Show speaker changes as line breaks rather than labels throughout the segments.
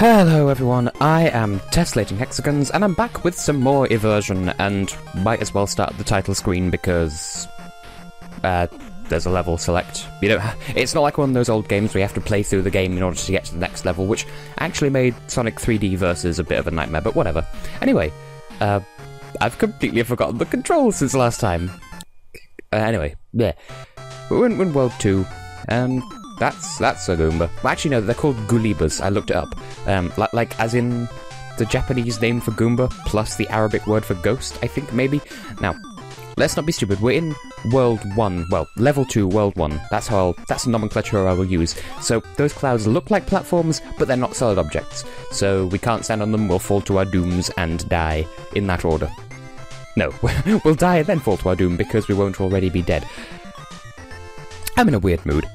Hello everyone, I am Tessellating Hexagons, and I'm back with some more Eversion, and might as well start the title screen because... Uh, there's a level select. You don't it's not like one of those old games where you have to play through the game in order to get to the next level, which actually made Sonic 3D Versus a bit of a nightmare, but whatever. Anyway, uh, I've completely forgotten the controls since last time. Uh, anyway, yeah. We're in, we're in World 2, and that's that's a Goomba. Well, actually, no, they're called Ghulibas. I looked it up. Um, like, like as in the Japanese name for Goomba plus the Arabic word for ghost, I think, maybe. Now, let's not be stupid. We're in World 1. Well, Level 2, World 1. That's how I'll, that's the nomenclature I will use. So, those clouds look like platforms, but they're not solid objects. So, we can't stand on them, we'll fall to our dooms and die, in that order. No, we'll die and then fall to our doom because we won't already be dead. I'm in a weird mood.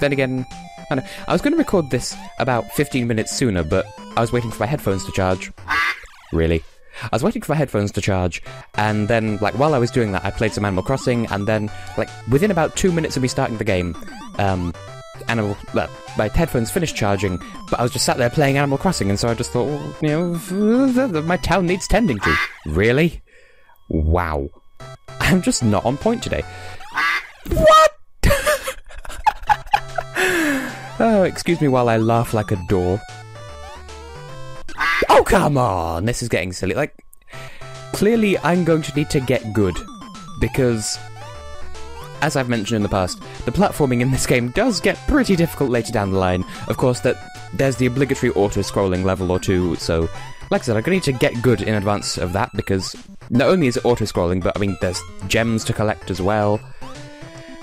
Then again, I, I was going to record this about 15 minutes sooner, but I was waiting for my headphones to charge. Really? I was waiting for my headphones to charge, and then, like, while I was doing that, I played some Animal Crossing, and then, like, within about two minutes of me starting the game, um, Animal, well, my headphones finished charging, but I was just sat there playing Animal Crossing, and so I just thought, you know, my town needs tending to. Really? Wow. I'm just not on point today. What? Oh, excuse me while I laugh like a door. Oh, come on! This is getting silly. Like, clearly I'm going to need to get good. Because, as I've mentioned in the past, the platforming in this game does get pretty difficult later down the line. Of course, that there's the obligatory auto-scrolling level or two, so... Like I said, I'm going to need to get good in advance of that, because not only is it auto-scrolling, but I mean, there's gems to collect as well.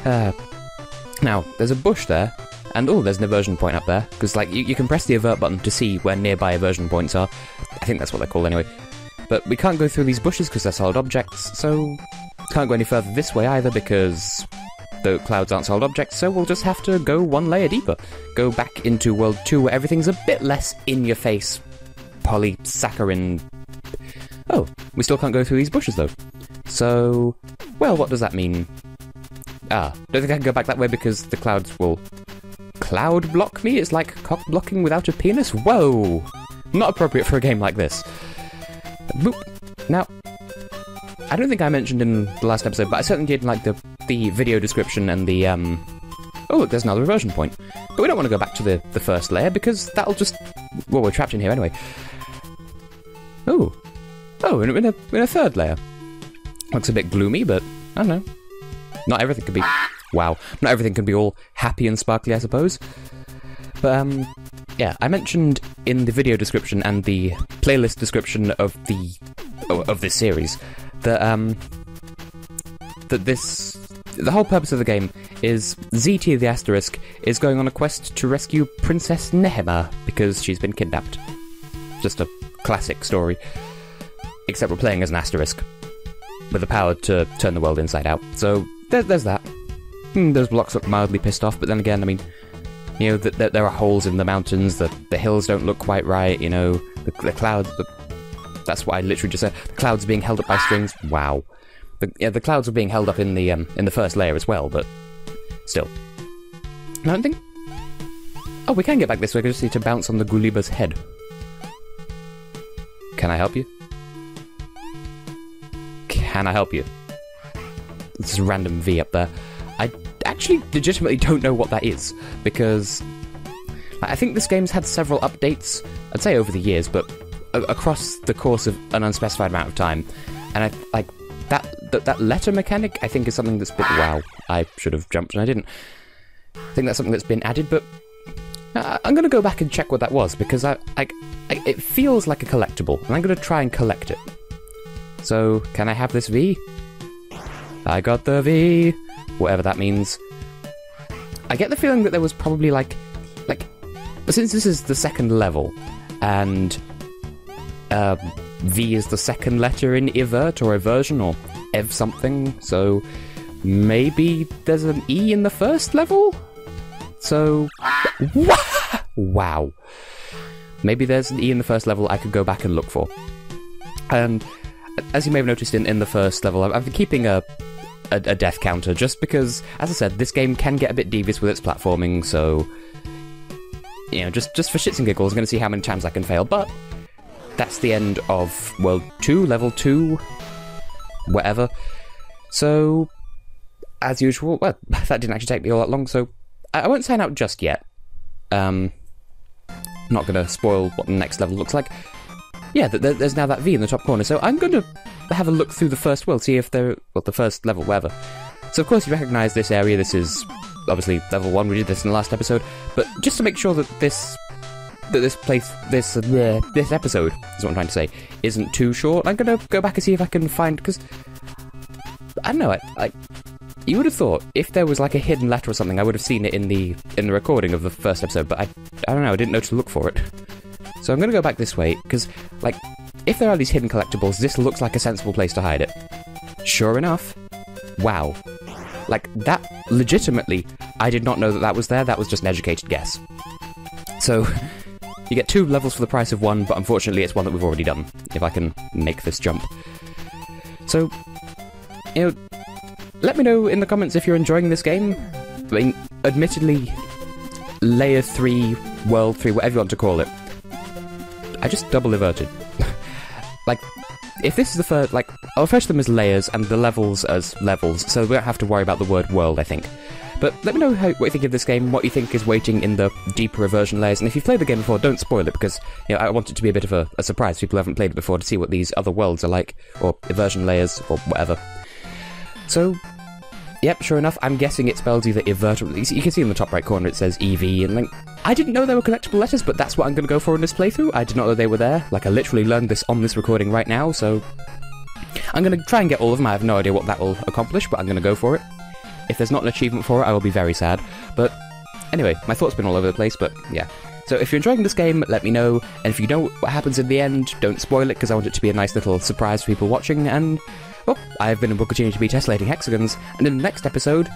Uh, now, there's a bush there, and oh, there's an eversion point up there, because like you, you can press the evert button to see where nearby eversion points are. I think that's what they're called anyway. But we can't go through these bushes because they're solid objects, so can't go any further this way either because the clouds aren't solid objects, so we'll just have to go one layer deeper. Go back into World 2 where everything's a bit less in your face polysaccharin. Oh, we still can't go through these bushes though. So, well, what does that mean? Ah, don't think I can go back that way because the clouds will cloud block me? It's like cock blocking without a penis? Whoa! Not appropriate for a game like this. Boop. Now, I don't think I mentioned in the last episode, but I certainly did like the the video description and the um. Oh, look, there's another eversion point. But we don't want to go back to the, the first layer because that'll just. Well, we're trapped in here anyway. Oh. Oh, in, in, a, in a third layer. Looks a bit gloomy, but I don't know. Not everything could be. Wow. Not everything can be all happy and sparkly, I suppose. But, um, yeah, I mentioned in the video description and the playlist description of the. of this series that, um. that this. The whole purpose of the game is Zee Tee the Asterisk is going on a quest to rescue Princess Nehema because she's been kidnapped. Just a classic story. Except we're playing as an asterisk with the power to turn the world inside out. So there, there's that. Hmm, those blocks look mildly pissed off, but then again, I mean, you know, that there are holes in the mountains, the, the hills don't look quite right, you know, the, the clouds, the, that's what I literally just said. The clouds being held up by strings. Wow. The, yeah, the clouds are being held up in the um, in the first layer as well, but still. I don't think. Oh, we can get back this way. We just need to bounce on the Ghuliba's head. Can I help you? Can I help you? This is random V up there. I actually legitimately don't know what that is because I think this game's had several updates. I'd say over the years, but across the course of an unspecified amount of time, and I like that that, that letter mechanic. I think is something that's been wow. I should have jumped and I didn't. I think that's something that's been added, but uh, I'm going to go back and check what that was because I, I, I, it feels like a collectible, and I'm going to try and collect it. So, can I have this V? I got the V, whatever that means. I get the feeling that there was probably like, like, since this is the second level, and um, V is the second letter in Evert or Eversion or Ev something, so maybe there's an E in the first level? So, wow. Maybe there's an E in the first level I could go back and look for. And as you may have noticed in, in the first level, I've been keeping a, a, a death counter just because, as I said, this game can get a bit devious with its platforming, so you know, just, just for shits and giggles, I'm going to see how many times I can fail, but that's the end of World 2, Level 2, whatever. So, as usual, well, that didn't actually take me all that long, so I, I won't sign out just yet. Um, not going to spoil what the next level looks like. Yeah, th- th- there's now that V in the top corner, so I'm going to have a look through the first world, see if there, well, the first level, whatever. So of course you recognise this area. This is obviously level one. We did this in the last episode, but just to make sure that this that this place, this uh, this episode is what I'm trying to say, isn't too short. I'm gonna go back and see if I can find because I don't know. I, I you would have thought if there was like a hidden letter or something, I would have seen it in the in the recording of the first episode, but I I don't know. I didn't know to look for it. So I'm gonna go back this way because like if there are these hidden collectibles, this looks like a sensible place to hide it. Sure enough, wow. Like, that, legitimately, I did not know that that was there, that was just an educated guess. So, you get two levels for the price of one, but unfortunately it's one that we've already done, if I can make this jump. So, you know, let me know in the comments if you're enjoying this game. I mean, admittedly, Layer 3, World 3, whatever you want to call it, I just double everted. like, if this is the first, like, I'll refer to them as layers and the levels as levels, so we don't have to worry about the word world, I think. But let me know how, what you think of this game, what you think is waiting in the deeper immersion layers, and if you've played the game before, don't spoil it, because you know, I want it to be a bit of a, a surprise. People haven't played it before to see what these other worlds are like, or immersion layers, or whatever. So, Yep, sure enough, I'm guessing it spells either Evertable. You can see in the top right corner it says EV, and like, I didn't know there were collectible letters, but that's what I'm going to go for in this playthrough. I did not know they were there. Like, I literally learned this on this recording right now, so I'm to try and get all of them. I have no idea what that will accomplish, but I'm to go for it. If there's not an achievement for it, I will be very sad. But anyway, my thoughts been all over the place, but yeah. So if you're enjoying this game, let me know. And if you know what happens in the end, don't spoil it because I want it to be a nice little surprise for people watching. And well, I've been will continue to be tessellating hexagons. And in the next episode,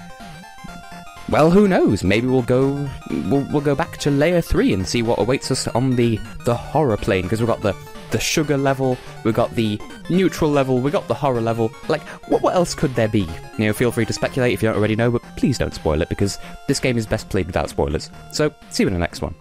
well, who knows? Maybe we'll go we'll, we'll go back to layer three and see what awaits us on the the horror plane because we've got the the sugar level, we've got the neutral level, we got the horror level. Like, what, what else could there be? You know, feel free to speculate if you don't already know, but please don't spoil it because this game is best played without spoilers. So, see you in the next one.